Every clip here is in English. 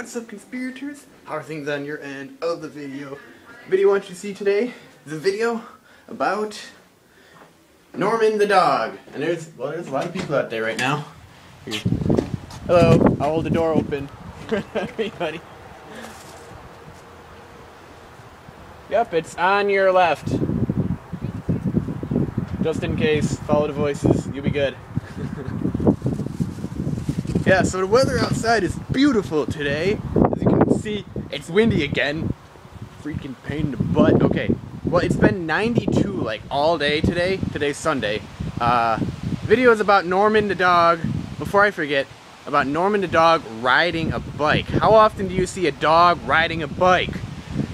What's up conspirators? How are things on your end of the video? Video I want you to see today is a video about Norman the dog. And there's, well there's a lot of people out there right now. Here. Hello, I'll hold the door open for everybody. Yep, it's on your left. Just in case, follow the voices, you'll be good. yeah, so the weather outside is beautiful today. As you can see, it's windy again. Freaking pain in the butt. Okay, well, it's been 92 like all day today. Today's Sunday. Uh, video is about Norman the dog. Before I forget, about Norman the dog riding a bike. How often do you see a dog riding a bike?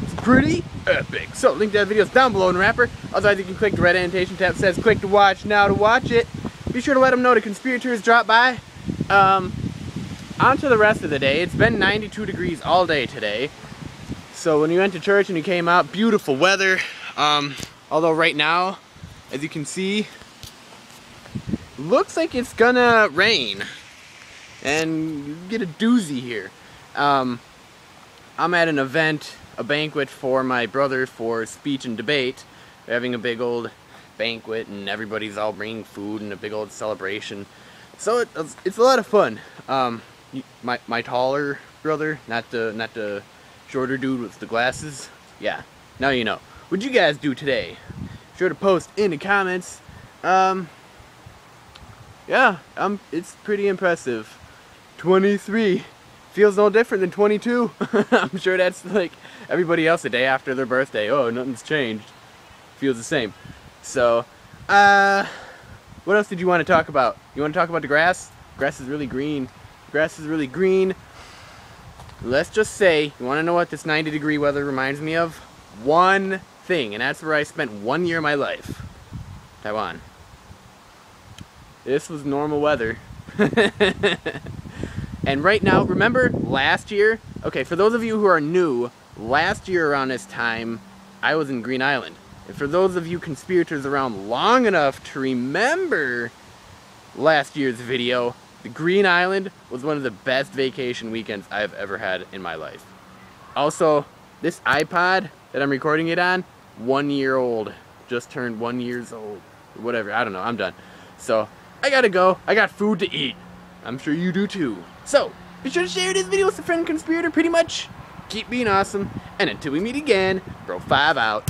It's pretty epic. So, link to that video is down below in the wrapper. Otherwise, you can click the red annotation tab says click to watch now to watch it. Be sure to let them know the conspirators drop by. Um, on to the rest of the day. It's been 92 degrees all day today. So when you went to church and you came out, beautiful weather. Um, although right now, as you can see, looks like it's gonna rain. And get a doozy here. Um, I'm at an event, a banquet for my brother for speech and debate. We're having a big old banquet and everybody's all bringing food and a big old celebration. So it, it's a lot of fun. Um, my my taller brother, not the not the shorter dude with the glasses. Yeah, now you know. What'd you guys do today? Sure to post in the comments. Um, yeah, um, it's pretty impressive. 23 feels no different than 22. I'm sure that's like everybody else a day after their birthday. Oh, nothing's changed. Feels the same. So, uh, what else did you want to talk about? You want to talk about the grass? Grass is really green. Grass is really green. Let's just say, you want to know what this 90 degree weather reminds me of? One thing, and that's where I spent one year of my life. Taiwan. This was normal weather. and right now, remember last year? Okay, for those of you who are new, last year around this time, I was in Green Island. And for those of you conspirators around long enough to remember last year's video, the Green Island was one of the best vacation weekends I've ever had in my life. Also, this iPod that I'm recording it on, one year old. Just turned one years old. Whatever, I don't know, I'm done. So, I gotta go. I got food to eat. I'm sure you do too. So, be sure to share this video with a friend conspirator pretty much. Keep being awesome, and until we meet again, bro 5 out.